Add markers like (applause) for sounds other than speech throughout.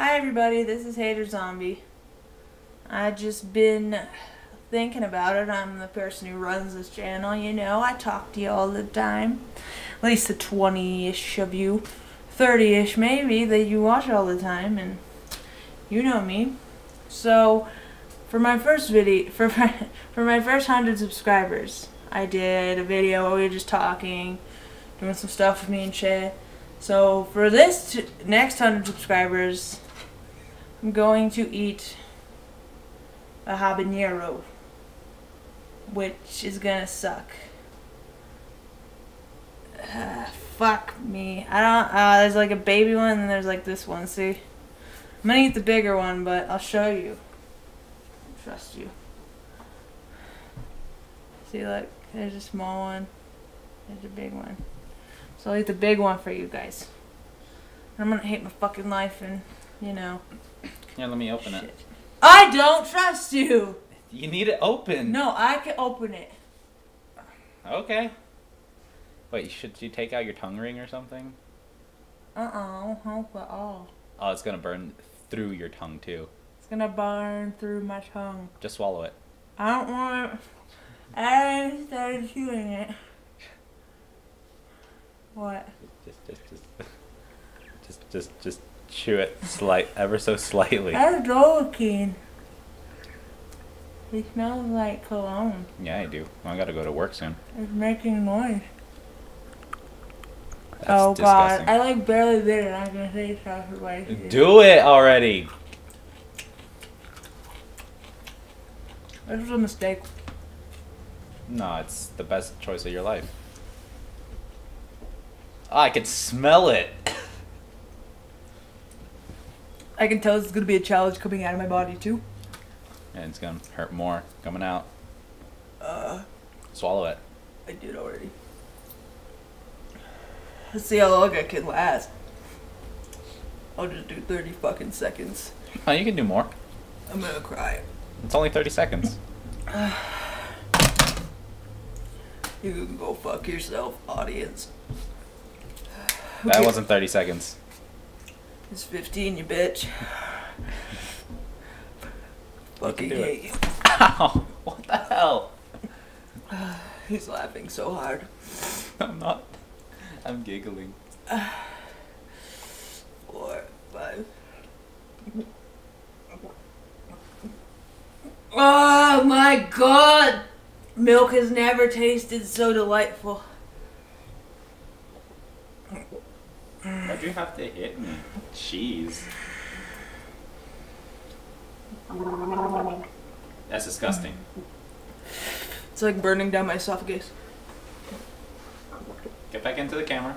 Hi everybody, this is Hater Zombie. I just been thinking about it. I'm the person who runs this channel, you know. I talk to you all the time. At least the 20-ish of you. 30-ish maybe that you watch all the time and you know me. So for my first video (laughs) for my, for my first 100 subscribers, I did a video where we were just talking, doing some stuff with me and shit. So for this next 100 subscribers, I'm going to eat a habanero, which is gonna suck. (sighs) fuck me. I don't. Uh, there's like a baby one, and there's like this one. See, I'm gonna eat the bigger one, but I'll show you. Trust you. See, look, there's a small one. There's a big one. So I'll eat the big one for you guys. I'm gonna hate my fucking life and, you know. Here, let me open shit. it. I don't trust you! You need it open. No, I can open it. Okay. Wait, should you take out your tongue ring or something? Uh-uh, hope at all. Oh, it's gonna burn through your tongue too. It's gonna burn through my tongue. Just swallow it. I don't want it. I started chewing it. What? Just, just, just, just, just, just chew it slight, ever so slightly. That's Dolocaine. It smells like cologne. Yeah, I do. I gotta go to work soon. It's making noise. That's oh disgusting. god, I like barely did it. I'm gonna say sorry for what I did. Do it already. This was a mistake. No, it's the best choice of your life. Ah, I could smell it. I can tell this is gonna be a challenge coming out of my body too. And it's gonna hurt more coming out. Uh, Swallow it. I did already. Let's see how long I can last. I'll just do 30 fucking seconds. Oh, you can do more. I'm gonna cry. It's only 30 seconds. (sighs) You can go fuck yourself, audience. That Okay. wasn't 30 seconds. It's 15, you bitch. Fucking hate you. Ow! (laughs) What the hell? (sighs) He's laughing so hard. I'm not. I'm giggling. Four, five. Oh my god! Milk has never tasted so delightful. (sighs) Why'd you have to hit me? Jeez. That's disgusting. It's like burning down my esophagus. Get back into the camera.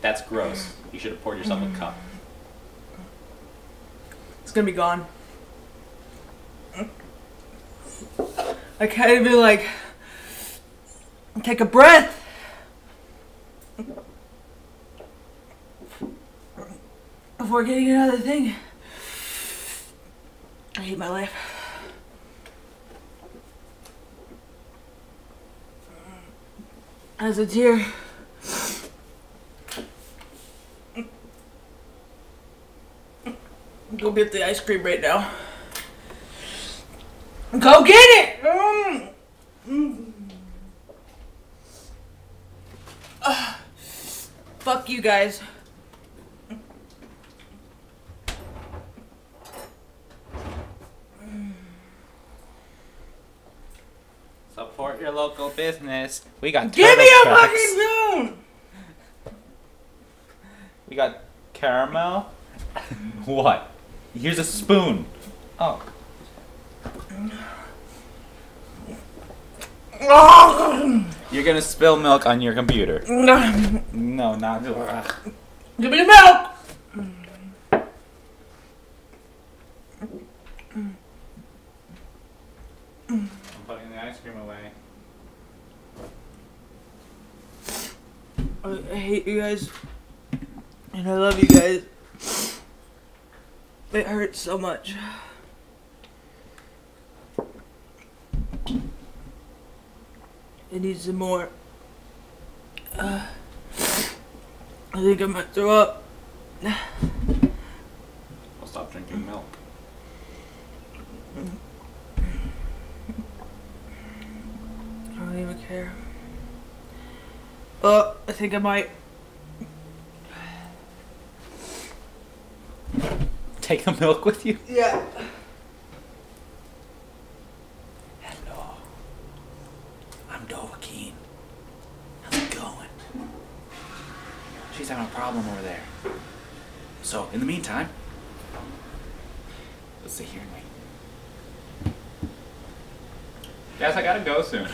That's gross. You should have poured yourself a cup. It's gonna be gone. I can't even like take a breath. Before getting another thing. I hate my life. As a tear. Go get the ice cream right now. Go get it! Mm. Ugh. Fuck you guys. Support your local business. We got Give me a tracks. fucking spoon! We got caramel. (laughs) what? Here's a spoon. Oh. You're gonna spill milk on your computer. Give No, not. Ugh. me the milk! hate you guys. And I love you guys. It hurts so much. It needs some more. Uh, I think I'm gonna throw up. I'll stop drinking milk. I don't even care. Uh, I think I might. Take the milk with you? Yeah. Hello. I'm Dovahkiin. How's it going? She's having a problem over there. So, in the meantime, let's sit here and wait. Guys, I gotta go soon.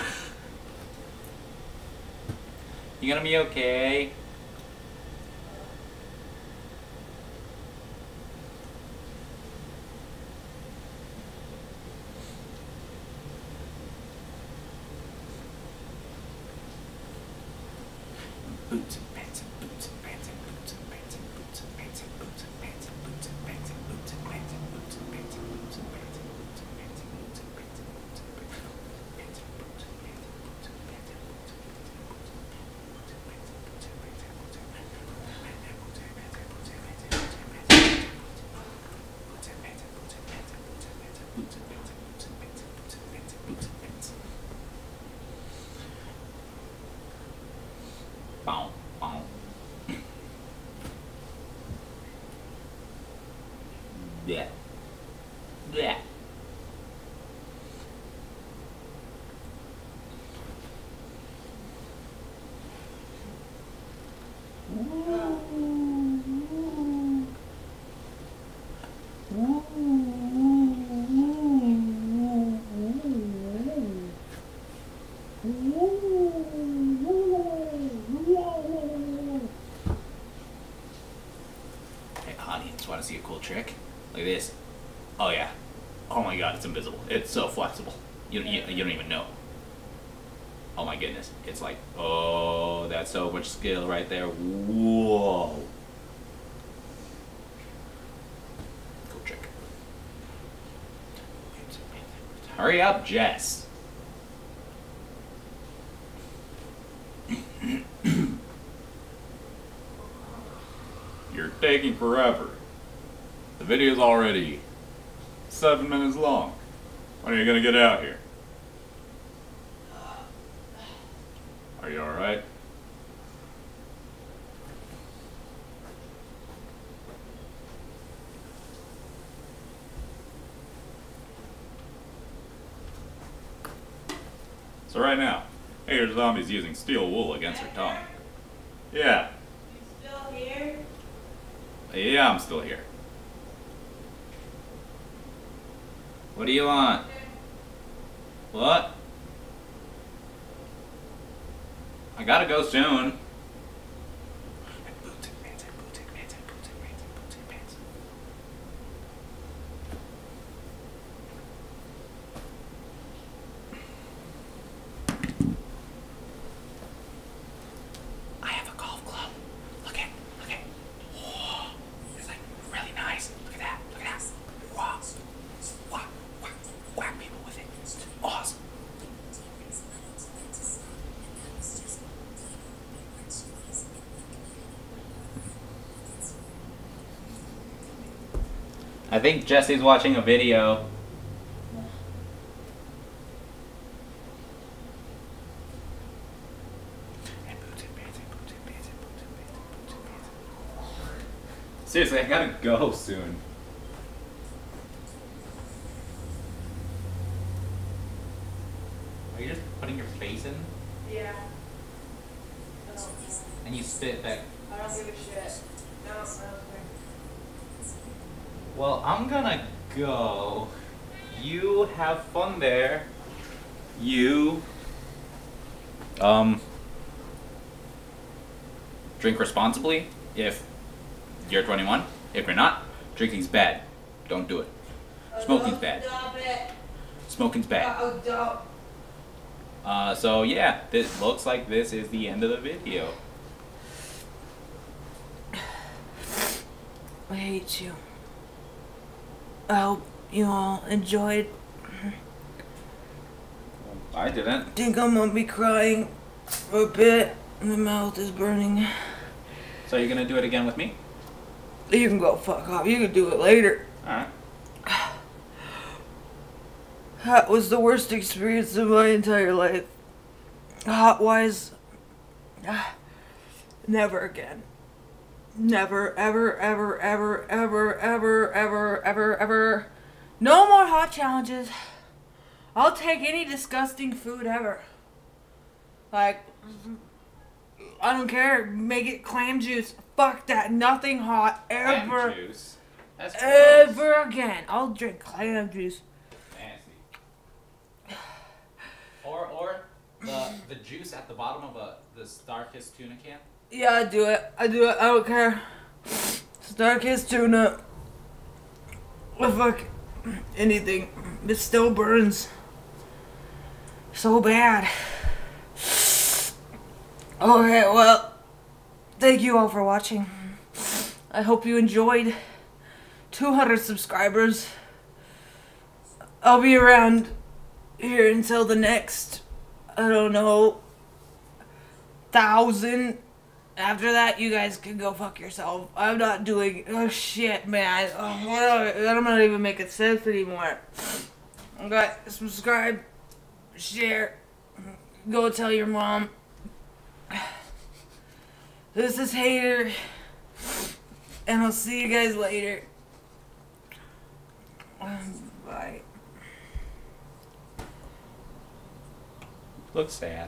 You' gonna be okay. Yeah. Hey, audience, want to see a cool trick? Look at this. Oh yeah. Oh my god, it's invisible. It's so flexible. You, you, you don't even know. Oh my goodness. It's like, oh, that's so much skill right there. Whoa. Cool trick. Hurry up, Jess. (coughs) You're taking forever. The video's already seven minutes long. When are you gonna get out here? Are you alright? So right now, Hater Zombie's using steel wool against her tongue. Yeah, You still here? yeah, I'm still here. What do you want? What? I gotta go soon. I have a golf club. Look at, look at. Whoa, it's like really nice. Look at that. Look at that. Wow. Whack, whack, whack people with it. It's awesome. I think Jesse's watching a video. Seriously, I gotta go soon. Are you just putting your face in Yeah. And you spit back? I don't give a shit. No, no, Well, I'm gonna go. You have fun there. You. Um. Drink responsibly if you're 21. If you're not, drinking's bad. Don't do it. Smoking's bad. Smoking's bad. Oh. Uh, so yeah, this looks like this is the end of the video. (sighs) I hate you. I hope you all enjoyed. I didn't. think I'm gonna be crying for a bit. My mouth is burning. So you're gonna do it again with me? You can go fuck off. You can do it later. Alright. That was the worst experience of my entire life. Hot wise. (sighs) Never again. Never, ever, ever, ever, ever, ever, ever, ever, ever. No more hot challenges. I'll take any disgusting food ever. Like, I don't care. Make it clam juice. Fuck that. Nothing hot ever. Clam juice. That's gross. Ever again. I'll drink clam juice. Nasty. Or or the the juice at the bottom of a the Starkist tuna can. Yeah, I do it. I do it. I don't care. Starkist tuna. Well, fuck. Anything. It still burns. So bad. Okay, well. Thank you all for watching. I hope you enjoyed. 200 subscribers. I'll be around here until the next, I don't know, thousand. After that, you guys can go fuck yourself. I'm not doing. Oh shit, man. Oh, I- I'm not even making sense anymore. Okay, subscribe, share, go tell your mom. This is Hater, and I'll see you guys later. Bye. Looks sad.